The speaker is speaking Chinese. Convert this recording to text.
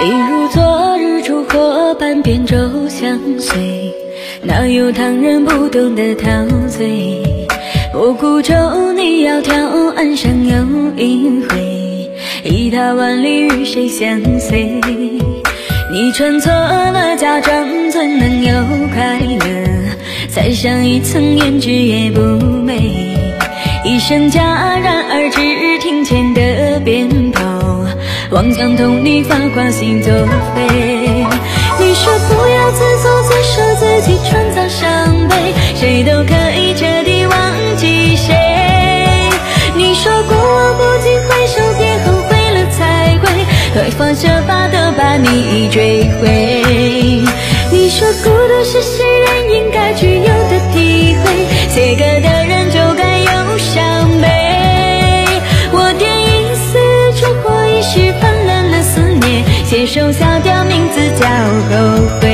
一如昨日烛火半扁舟相随，哪有唐人不懂得陶醉？我孤舟你窈窕，岸上有一回，一踏万里与谁相随？你穿错了嫁妆，怎能有快乐？再上一层胭脂也不美。一声戛然而止，庭前的鞭炮，望江童女发挂心作废。你说不要自作自受，自己创造伤悲，谁都可以彻底忘记谁。你说过往不经回首，别后悔了才会，会放设法的把你追回。你说孤独是诗人应该具这首小调名字叫后悔